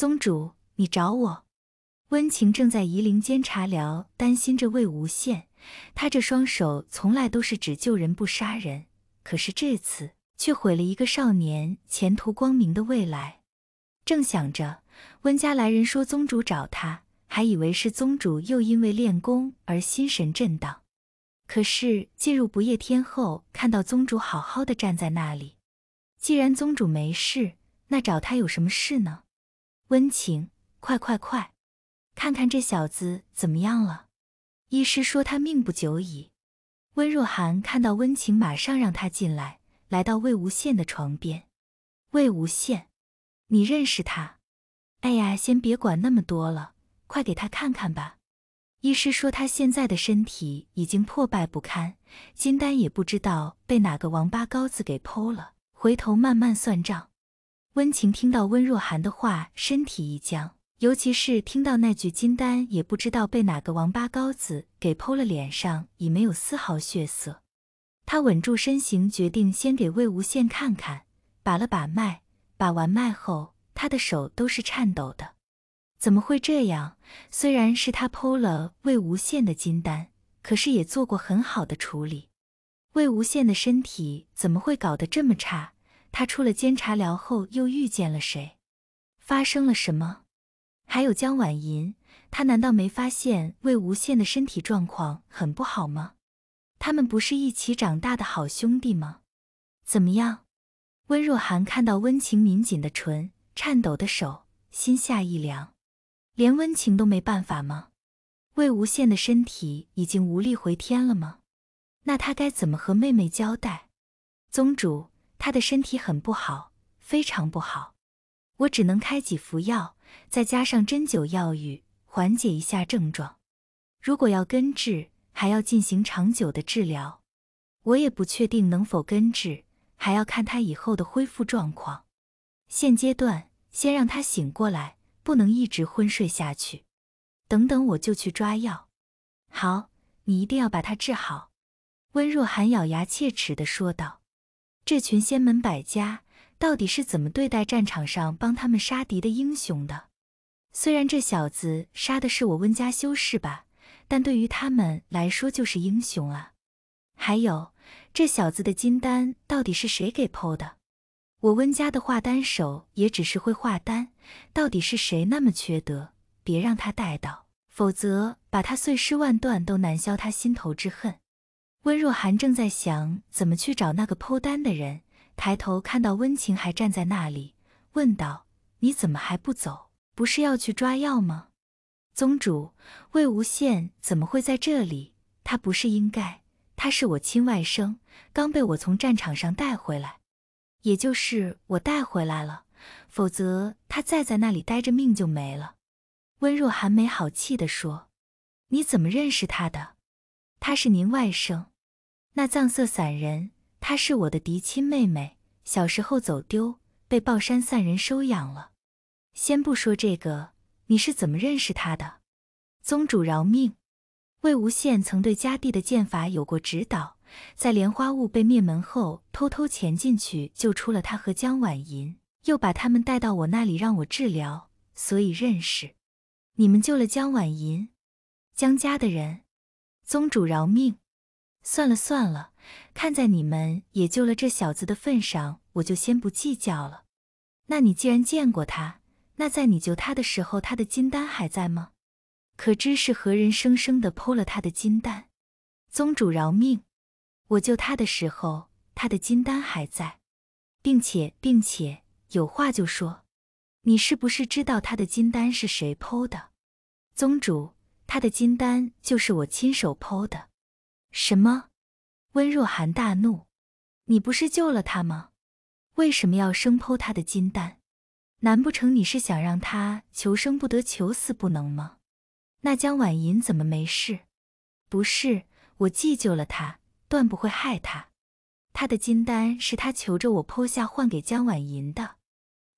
宗主，你找我？温情正在夷陵监察僚，担心着魏无羡。他这双手从来都是只救人不杀人，可是这次却毁了一个少年前途光明的未来。正想着，温家来人说宗主找他，还以为是宗主又因为练功而心神震荡。可是进入不夜天后，看到宗主好好的站在那里。既然宗主没事，那找他有什么事呢？温情，快快快！看看这小子怎么样了？医师说他命不久矣。温若寒看到温情，马上让他进来，来到魏无羡的床边。魏无羡，你认识他？哎呀，先别管那么多了，快给他看看吧。医师说他现在的身体已经破败不堪，金丹也不知道被哪个王八羔子给剖了，回头慢慢算账。温情听到温若寒的话，身体一僵。尤其是听到那句金丹也不知道被哪个王八羔子给剖了，脸上已没有丝毫血色。他稳住身形，决定先给魏无羡看看，把了把脉。把完脉后，他的手都是颤抖的。怎么会这样？虽然是他剖了魏无羡的金丹，可是也做过很好的处理。魏无羡的身体怎么会搞得这么差？他出了监察寮后又遇见了谁？发生了什么？还有江婉银，他难道没发现魏无羡的身体状况很不好吗？他们不是一起长大的好兄弟吗？怎么样？温若寒看到温情抿紧的唇、颤抖的手，心下一凉。连温情都没办法吗？魏无羡的身体已经无力回天了吗？那他该怎么和妹妹交代？宗主，他的身体很不好，非常不好，我只能开几服药。再加上针灸药浴，缓解一下症状。如果要根治，还要进行长久的治疗。我也不确定能否根治，还要看他以后的恢复状况。现阶段先让他醒过来，不能一直昏睡下去。等等，我就去抓药。好，你一定要把他治好。”温若寒咬牙切齿地说道。这群仙门百家。到底是怎么对待战场上帮他们杀敌的英雄的？虽然这小子杀的是我温家修士吧，但对于他们来说就是英雄啊。还有这小子的金丹到底是谁给剖的？我温家的画丹手也只是会画丹，到底是谁那么缺德？别让他带到，否则把他碎尸万段都难消他心头之恨。温若寒正在想怎么去找那个剖丹的人。抬头看到温情还站在那里，问道：“你怎么还不走？不是要去抓药吗？”宗主，魏无羡怎么会在这里？他不是应该？他是我亲外甥，刚被我从战场上带回来，也就是我带回来了，否则他再在那里待着命就没了。温若寒没好气地说：“你怎么认识他的？他是您外甥，那藏色散人。”她是我的嫡亲妹妹，小时候走丢，被抱山散人收养了。先不说这个，你是怎么认识她的？宗主饶命！魏无羡曾对家弟的剑法有过指导，在莲花坞被灭门后，偷偷潜进去救出了他和江婉银，又把他们带到我那里让我治疗，所以认识。你们救了江婉银，江家的人。宗主饶命！算了算了。看在你们也救了这小子的份上，我就先不计较了。那你既然见过他，那在你救他的时候，他的金丹还在吗？可知是何人生生的剖了他的金丹？宗主饶命！我救他的时候，他的金丹还在，并且并且有话就说，你是不是知道他的金丹是谁剖的？宗主，他的金丹就是我亲手剖的。什么？温若寒大怒：“你不是救了他吗？为什么要生剖他的金丹？难不成你是想让他求生不得，求死不能吗？那江婉银怎么没事？不是，我既救了他，断不会害他。他的金丹是他求着我剖下换给江婉银的。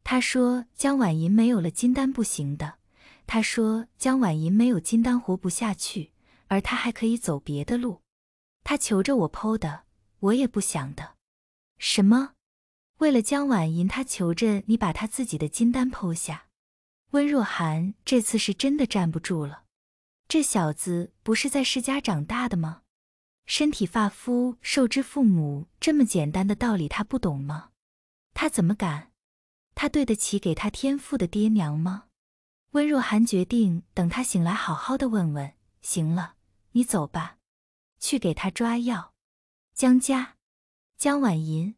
他说江婉银没有了金丹不行的。他说江婉银没有金丹活不下去，而他还可以走别的路。”他求着我剖的，我也不想的。什么？为了江婉莹，他求着你把他自己的金丹剖下？温若寒这次是真的站不住了。这小子不是在世家长大的吗？身体发肤受之父母，这么简单的道理他不懂吗？他怎么敢？他对得起给他天赋的爹娘吗？温若寒决定等他醒来好好的问问。行了，你走吧，去给他抓药。江家，江婉银，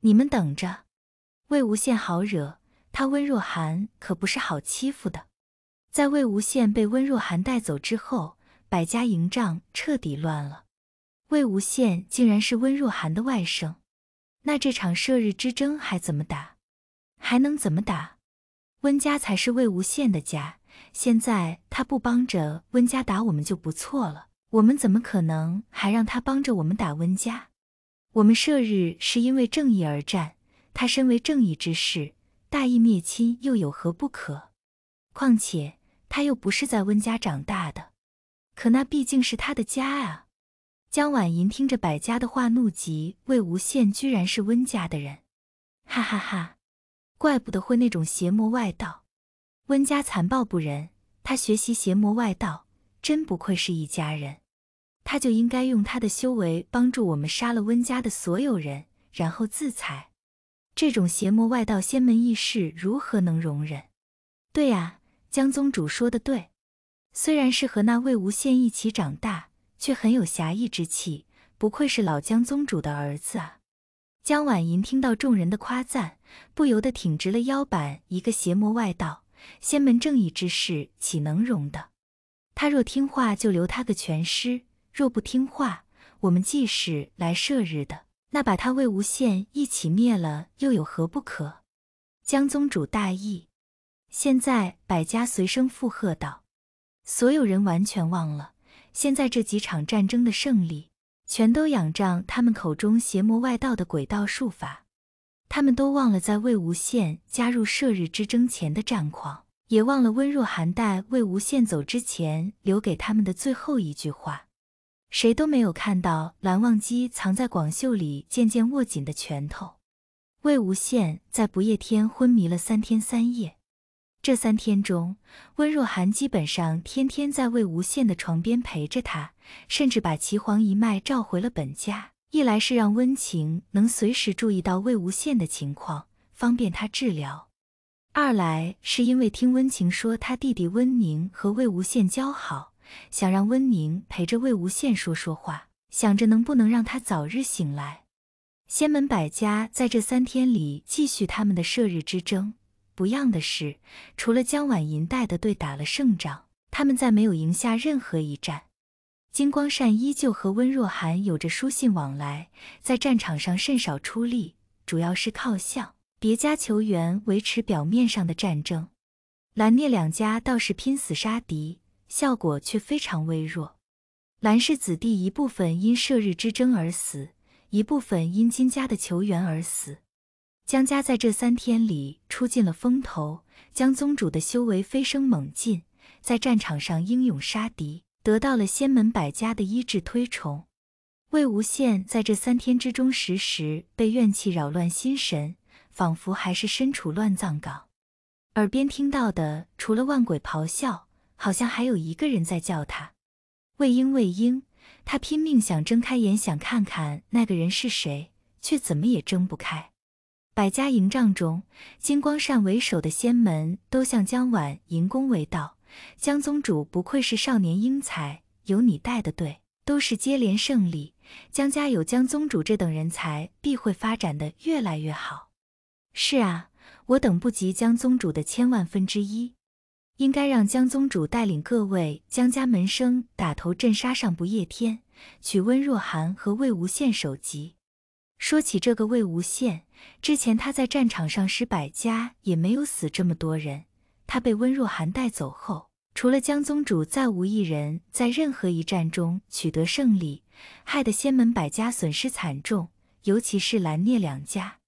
你们等着。魏无羡好惹，他温若寒可不是好欺负的。在魏无羡被温若寒带走之后，百家营帐彻底乱了。魏无羡竟然是温若寒的外甥，那这场射日之争还怎么打？还能怎么打？温家才是魏无羡的家，现在他不帮着温家打我们就不错了，我们怎么可能还让他帮着我们打温家？我们射日是因为正义而战，他身为正义之士，大义灭亲又有何不可？况且。他又不是在温家长大的，可那毕竟是他的家啊！江婉莹听着百家的话，怒极：魏无羡居然是温家的人，哈哈哈！怪不得会那种邪魔外道。温家残暴不仁，他学习邪魔外道，真不愧是一家人。他就应该用他的修为帮助我们杀了温家的所有人，然后自裁。这种邪魔外道、仙门异事，如何能容忍？对呀。江宗主说的对，虽然是和那魏无羡一起长大，却很有侠义之气，不愧是老江宗主的儿子啊！江婉莹听到众人的夸赞，不由得挺直了腰板。一个邪魔外道、仙门正义之士，岂能容的？他若听话，就留他个全尸；若不听话，我们既是来射日的，那把他魏无羡一起灭了，又有何不可？江宗主大义。现在百家随声附和道：“所有人完全忘了，现在这几场战争的胜利，全都仰仗他们口中邪魔外道的诡道术法。他们都忘了在魏无羡加入射日之争前的战况，也忘了温若寒带魏无羡走之前留给他们的最后一句话。谁都没有看到蓝忘机藏在广袖里渐渐握紧的拳头。魏无羡在不夜天昏迷了三天三夜。”这三天中，温若寒基本上天天在魏无羡的床边陪着他，甚至把岐黄一脉召回了本家。一来是让温情能随时注意到魏无羡的情况，方便他治疗；二来是因为听温情说他弟弟温宁和魏无羡交好，想让温宁陪着魏无羡说说话，想着能不能让他早日醒来。仙门百家在这三天里继续他们的射日之争。不样的是，除了江婉银带的队打了胜仗，他们再没有赢下任何一战。金光善依旧和温若寒有着书信往来，在战场上甚少出力，主要是靠向别家求援维持表面上的战争。蓝聂两家倒是拼死杀敌，效果却非常微弱。蓝氏子弟一部分因射日之争而死，一部分因金家的求援而死。江家在这三天里出尽了风头，江宗主的修为飞升猛进，在战场上英勇杀敌，得到了仙门百家的医治推崇。魏无羡在这三天之中，时时被怨气扰乱心神，仿佛还是身处乱葬岗。耳边听到的，除了万鬼咆哮，好像还有一个人在叫他“魏婴”。魏婴，他拼命想睁开眼，想看看那个人是谁，却怎么也睁不开。百家营帐中，金光善为首的仙门都向江婉银恭维道：“江宗主不愧是少年英才，有你带的队，都是接连胜利。江家有江宗主这等人才，必会发展的越来越好。”是啊，我等不及江宗主的千万分之一，应该让江宗主带领各位江家门生打头阵，杀上不夜天，取温若寒和魏无羡首级。说起这个魏无羡，之前他在战场上时，百家也没有死这么多人。他被温若寒带走后，除了江宗主，再无一人在任何一战中取得胜利，害得仙门百家损失惨重。尤其是蓝聂两家，